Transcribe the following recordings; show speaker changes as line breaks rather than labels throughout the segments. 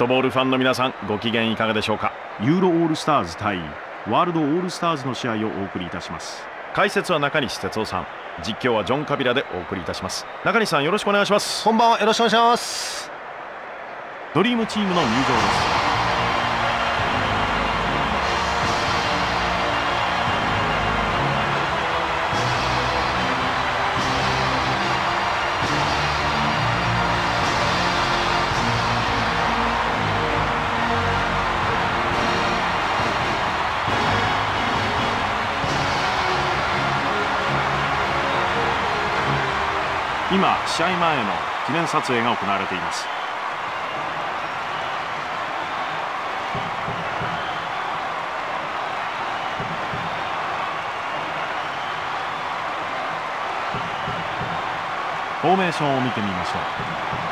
トボールファンの皆さんご機嫌いかがでしょうか？
ユーロオールスターズ対ワールドオールスターズの試合をお送りいたします。
解説は中西哲夫さん。実況はジョン・カビラでお送りいたします。中西さんよろしくお願いします。
こんばんは。よろしくお願いします。
ドリームチームの入場です試合前の記念撮影が行われています。フォーメーションを見てみましょう。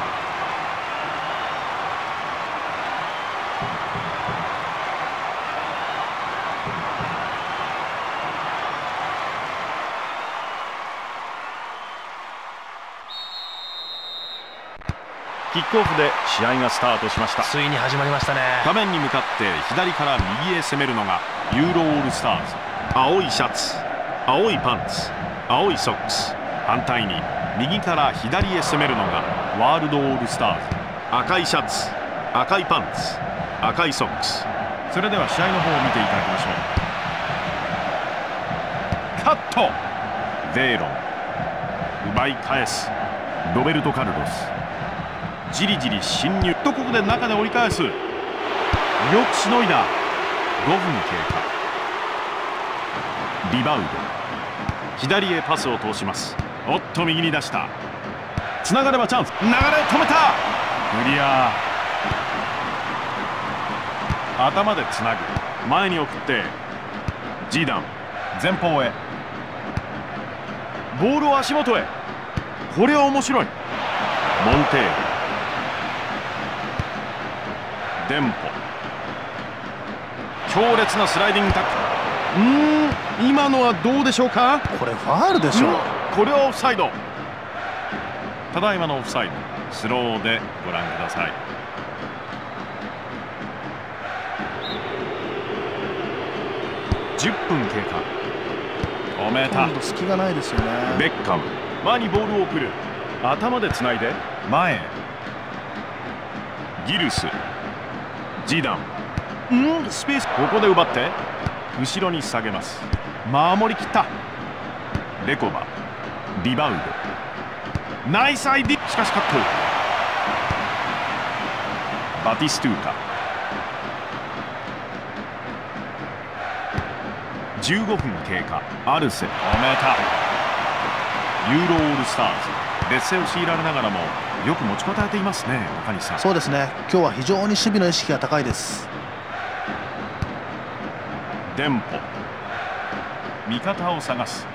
キックオフで試合がスタートしました。
ついに始まりましたね。
画面に向かって左から右へ攻めるのがユーロオールスターズ。青いシャツ青いパンツ青いソックス。反対に右から左へ攻めるのがワールドオールスターズ。赤いシャツ赤いパンツ赤いソックス。それでは試合の方を見ていただきましょう。カットベイロン。奪い返す。ロベルト・カルロスじりじり侵入。とここで中で折り返す。よくしのいだ。5分経過。リバウンド。左へパスを通します。おっと右に出した。つながればチャンス。流れを止めた。クリア。頭でつなぐ。前に送って。ジーダン。前方へ。ボールを足元へ。これは面白い。モンテールデンポ強烈なスライディングタック。うん？今のはどうでしょうか？
これファールでしょ。う
これはオフサイド。ただいまのオフサイド。スローでご覧ください。10分経過。止めた。
隙がないですよね。
ベッカム。前にボールを送る。頭でつないで。前ギルスジダン。ん？スペース。ここで奪って。後ろに下げます。守りきった。レコバ。リバウンド。ナイスアイディしかしカット。バティストゥータ。15分経過。アルセ。止めた。ユーロオールスターズ。劣勢を強いられながらも。よく持ちこたえていますね中西さん。
そうですね。今日は非常に守備の意識が高いです。
デンポ味方を探す。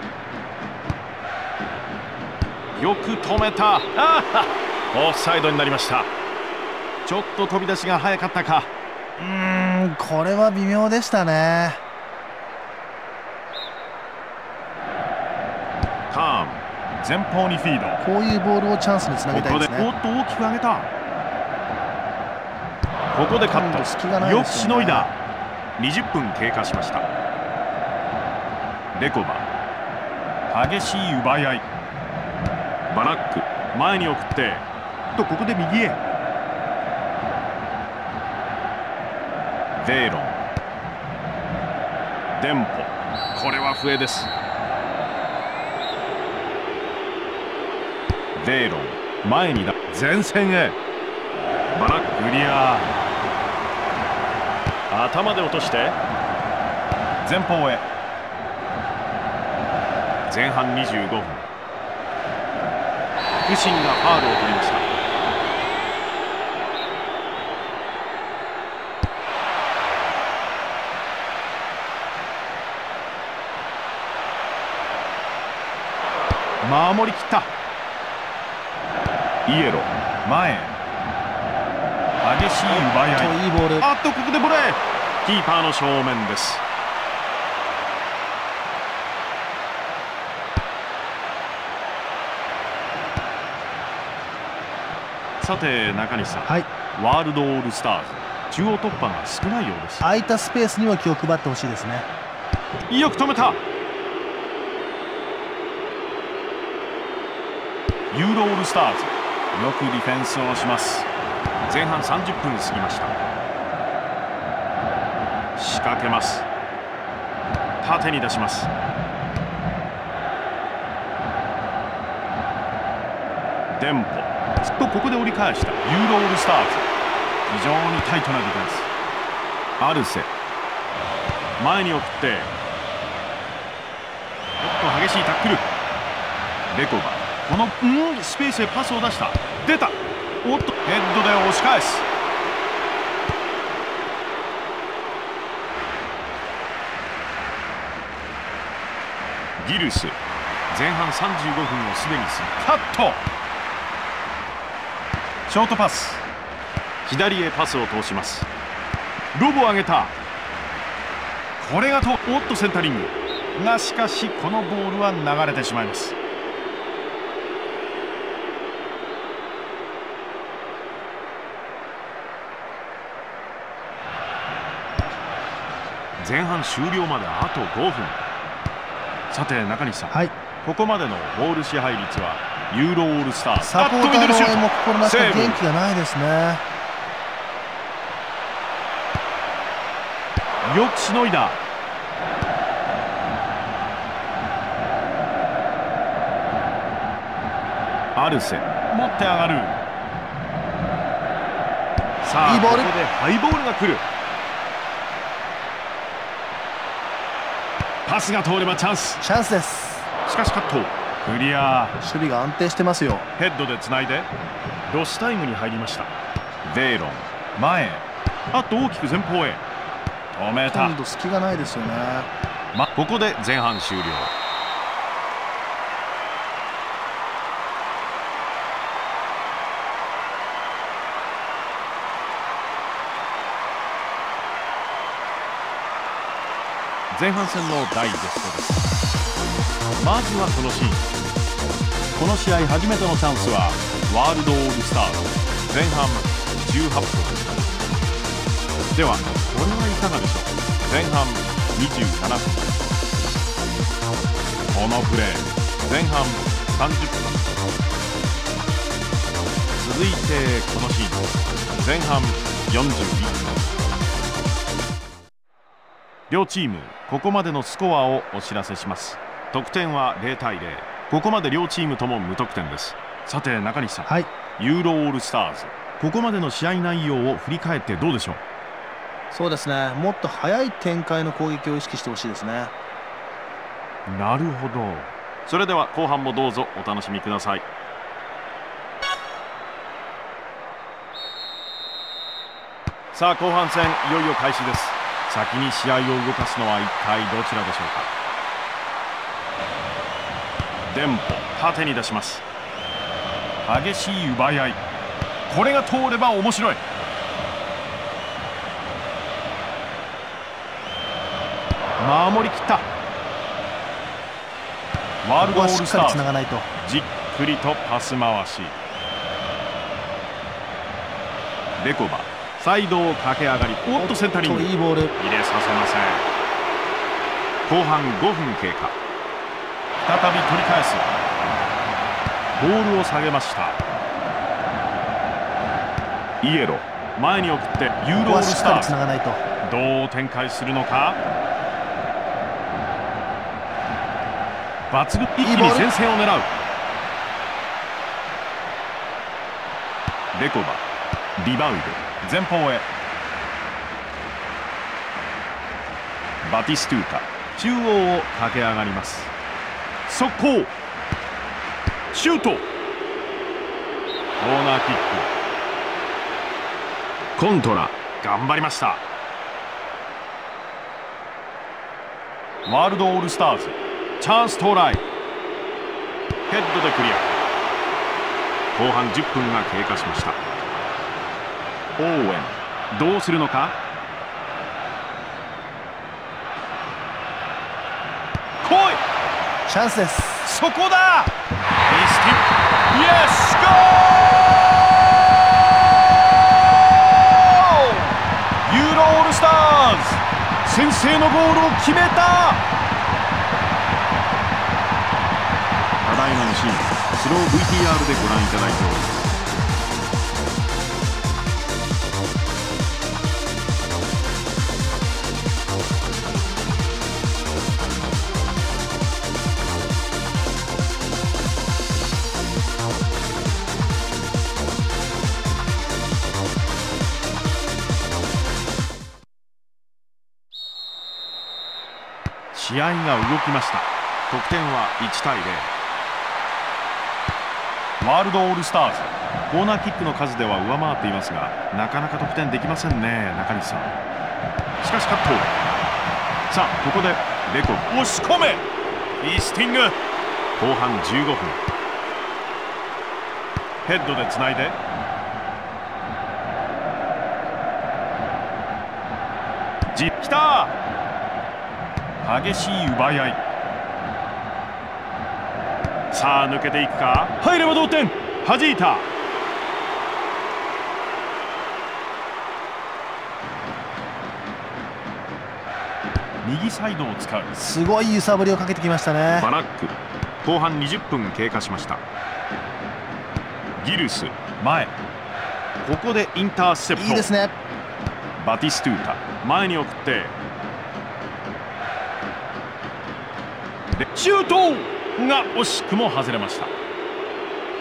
よく止めた。オフサイドになりました。ちょっと飛び出しが早かったか。
うーんこれは微妙でしたね
ターン前方にフィード。
こういうボールをチャンスにつなげたいですね。
ここでおっと大きく上げた。ここでカット。ね、よくしのいだ。20分経過しました。レコバ激しい奪い合い。バラック。前に送って。とここで右へ。ベイロン。デンポ。これは笛ですベイロ。ン前にだ。前線へ。バラクリア。頭で落として。前方へ。前半25分。福神がファールを取りました。守りきった。イエロ前激しい奪い合い。
いいボール。
あっとここでボレー。キーパーの正面です。さて中西さん、
はい。
ワールドオールスターズ。中央突破が少ないようです。
空いたスペースには気を配ってほしいですね。
よく止めた。ユーロオールスターズよくディフェンスをします。前半30分過ぎました。仕掛けます。縦に出します。テンポ。すっとここで折り返した。ユーロオールスターズ。非常にタイトなディフェンス。アルセ。前に送って。おっと激しいタックル。レコバ。このうん？スペースへパスを出した。出た。おっと。ヘッドで押し返す。ギルス。前半35分をすでに過ぎカット。ショートパス。左へパスを通します。ロボを上げた。これがとおっとセンタリング。がしかしこのボールは流れてしまいます。前半終了まであと5分。さて中西さん、
はい。
ここまでのボール支配率はユーロオールスター。
サポーターの応援も心なし元気がないですね。
よくしのいだ。アルセ。持って上がる。さあ
いいボール。
ここでハイボールが来るパスが通ればチャンス。
チャンスです。
しかしカット。クリア。
守備が安定してますよ。
ヘッドでつないで
ロスタイムに入りました。
ベイロン前へ。あと大きく前方へ。止めた。
今度隙がないですよね。
ま、ここで前半終了前半戦のダイジェストですまずはこのシーン。この試合初めてのチャンスはワールドオールスター前半18分。ではこれはいかがでしょう？前半27分。このプレー前半30分。続いてこのシーン。前半41分。両チームここまでのスコアをお知らせします。得点は0対0ここまで両チームとも無得点です。さて中西さん。
はい。
ユーロオールスターズ。ここまでの試合内容を振り返ってどうでしょう？
そうですね。もっと早い展開の攻撃を意識してほしいですね。
なるほど。それでは後半もどうぞお楽しみください。さあ後半戦いよいよ開始です先に試合を動かすのは一体どちらでしょうか。デンポ縦に出します。激しい奪い合い。これが通れば面白い。守りきった。ワールドオールスターズ。
りつながないと
じっくりとパス回し。レコバサイドを駆け上がりおっとセンタリング。
いいボール。
入れさせません。後半5分経過。再び取り返す。ボールを下げました。イエロ前に送ってユーロオールスター。どう展開するのか。抜群。一気に先制を狙う。レコバリバウド。前方へ。バティストゥータ。中央を駆け上がります。速攻。シュート。コーナーキック。コントラ。頑張りました。ワールドオールスターズ。チャンス到来ヘッドでクリア。後半10分が経過しました。オーウェンどうするのか？来い！
チャンスです。
そこだ！イスキイエスゴーユーロオールスターズ！先制のゴールを決めた！ただいまのシーン。スロー VTR でご覧いただいております。試合が動きました。得点は1対0ワールドオールスターズ。コーナーキックの数では上回っていますがなかなか得点できませんね中西さん。しかしカット。さあここでレコ押し込め。フィスティング。後半15分。ヘッドでつないで。じきた激しい奪い合い。さあ抜けていくか？入れば同点。弾いた。右サイドを使う。
すごい揺さぶりをかけてきましたね。
バラック。後半20分経過しました。ギルス。前。ここでインターセプト。
いいですね。
バティストゥータ。前に送ってでシュートが惜しくも外れました。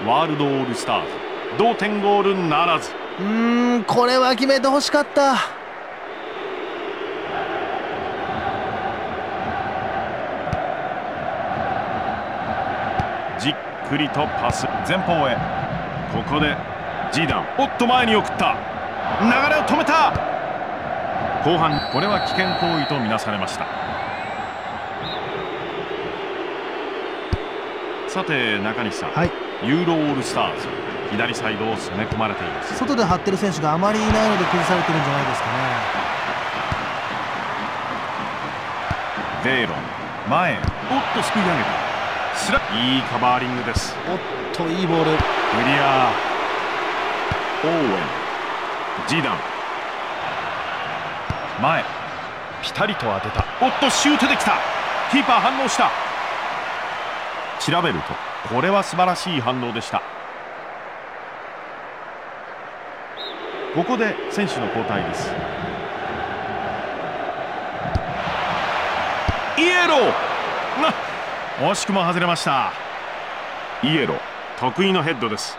ワールドオールスターズ同点ゴールならず。
うーんこれは決めてほしかった。
じっくりとパス前方へ。ここでジーダンおっと前に送った。流れを止めた。後半これは危険行為とみなされましたさて中西さん、
はい。
ユーロオールスターズ。左サイドを攻め込まれています。
外で張ってる選手があまりいないので崩されてるんじゃないですかね。
ベーロン。前。へおっとすくい上げた。スラいいカバーリングです。
おっといいボール。
クリア。オーウェン。ジーダン。前。
ピタリと当てた。
おっとシュートできた。キーパー反応した調べるとこれは素晴らしい反応でした。ここで選手の交代です。イエロー！惜しくも外れました。イエロー得意のヘッドです。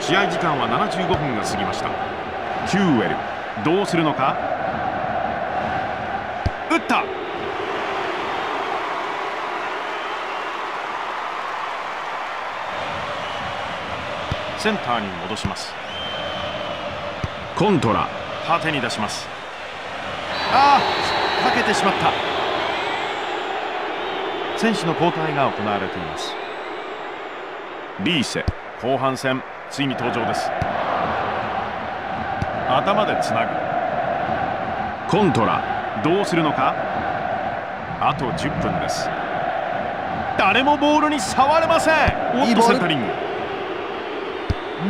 試合時間は75分が過ぎました。キューエルどうするのか？打った。センターに戻します。コントラ。縦に出します。ああかけてしまった。選手の交代が行われています。リーセ後半戦ついに登場です。頭でつなぐ。コントラどうするのか？あと10分です。誰もボールに触れません。おっとセンタリング。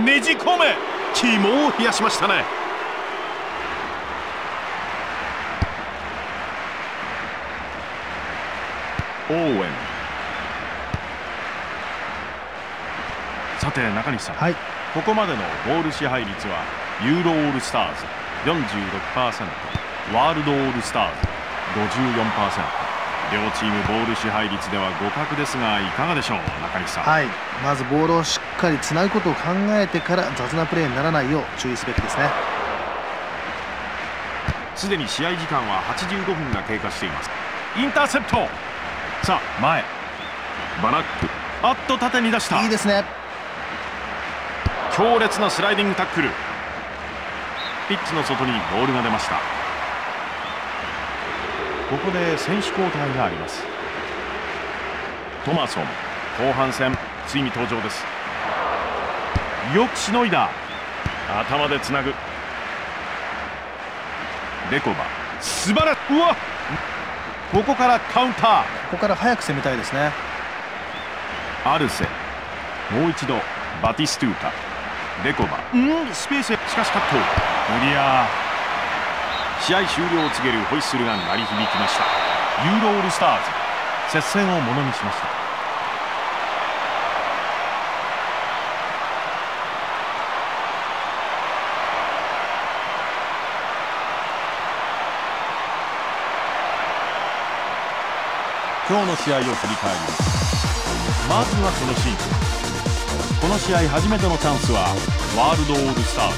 ねじ込め。肝を冷やしましたね。オーウェン。さて中西さん、
はい。
ここまでのボール支配率はユーロオールスターズ。46%ワールドオールスターズ。54%両チームボール支配率では互角ですがいかがでしょう中西さん、
はい。まずボールをしっかりつなぐことを考えてから雑なプレーにならないよう注意すべきですね。
すでに試合時間は85分が経過しています。インターセプト。さあ前。バラック。あっと縦に出した。
いいですね。
強烈なスライディングタックル。ピッチの外にボールが出ましたここで選手交代があります。トマソン後半戦ついに登場です。よくしのいだ。頭でつなぐ。レコバ素晴らしい。うわここからカウンター。
ここから早く攻めたいですね。
アルセもう一度バティストゥータ。デコバ。うんスペースへ。しかしカット。クリア試合終了を告げるホイッスルが鳴り響きました。ユーロオールスターズ接戦をものにしました。今日の試合を振り返ります。まずはこのシーン。この試合初めてのチャンスはワールドオールスター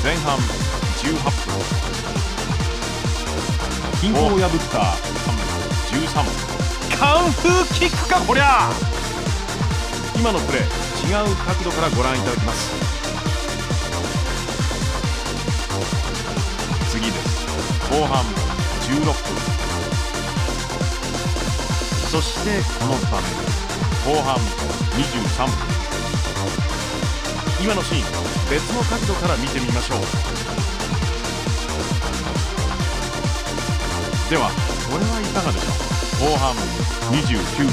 ズ。前半18分。均衡を破った13カンフーキックかこりゃ！今のプレー違う角度からご覧いただきます。次です。後半16分。そしてこの場面。後半23分。今のシーン別の角度から見てみましょう。ではこれはいかがでしょう？後半29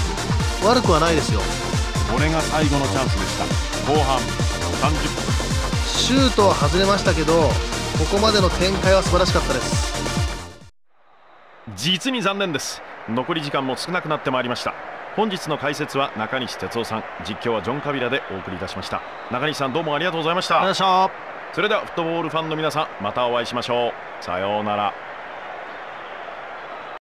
分。
悪くはないですよ。
これが最後のチャンスでした。後半30分。
シュートは外れましたけどここまでの展開は素晴らしかったです。
実に残念です。残り時間も少なくなってまいりました。本日の解説は中西哲夫さん。実況はジョン・カビラでお送りいたしました。中西さんどうもありがとうございました。それではフットボールファンの皆さんまたお会いしましょう。さようなら